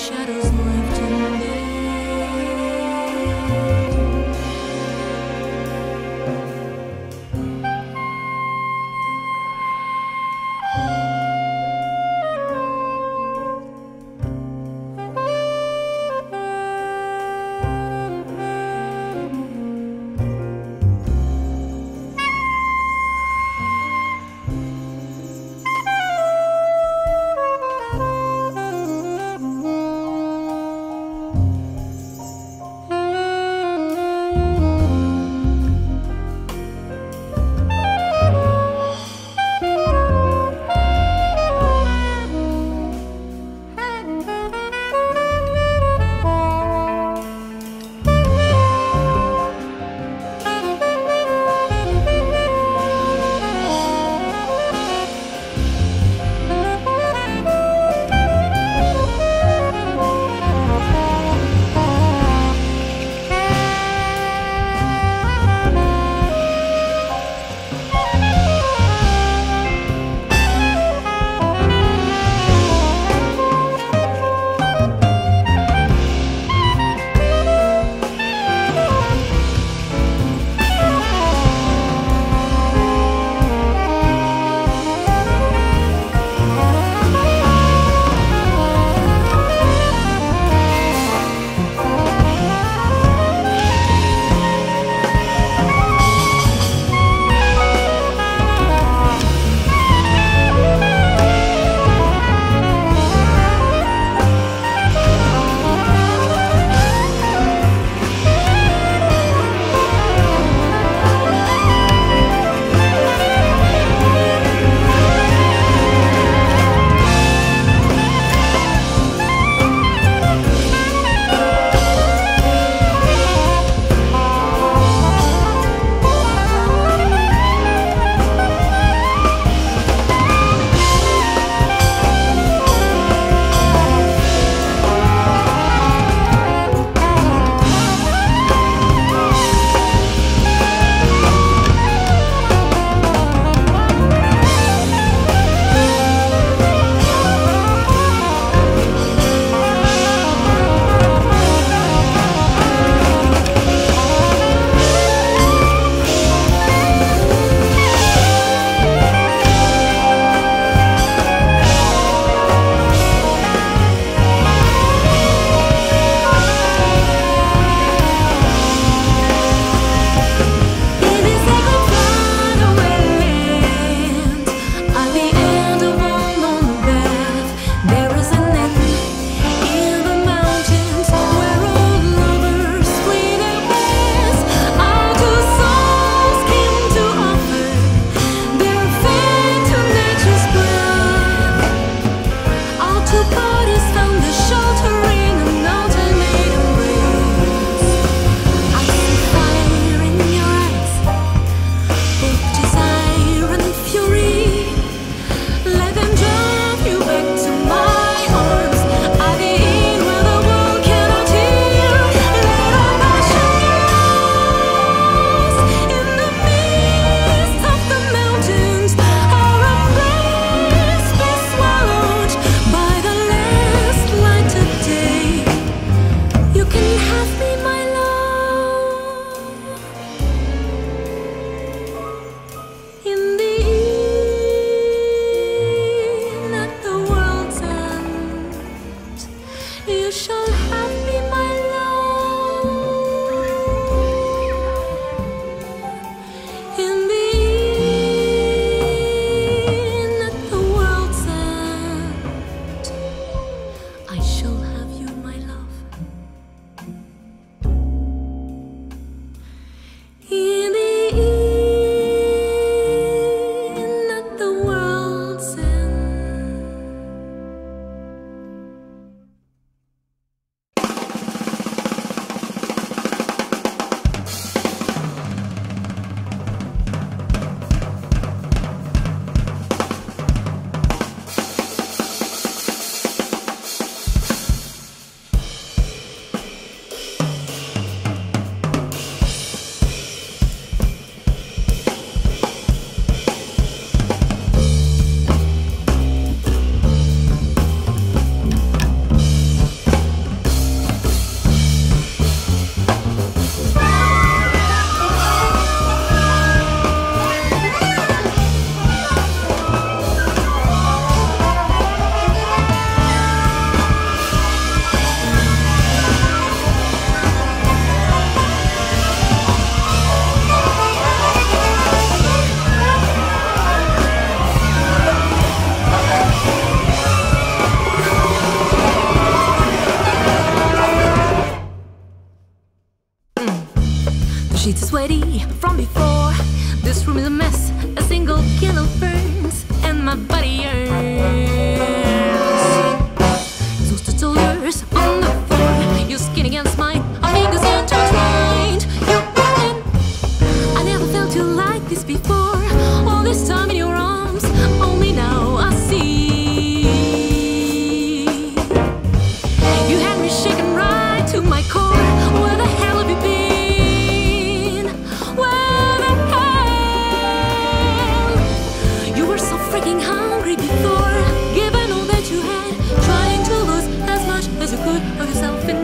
shadows yourself in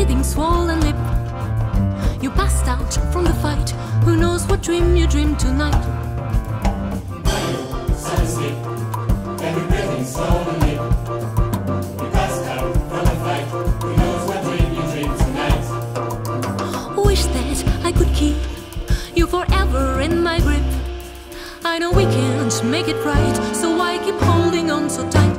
breathing, swollen lip. You passed out from the fight. Who knows what dream you dreamed tonight? Wish that I could keep you forever in my grip. I know we can't make it right, so I keep holding on so tight.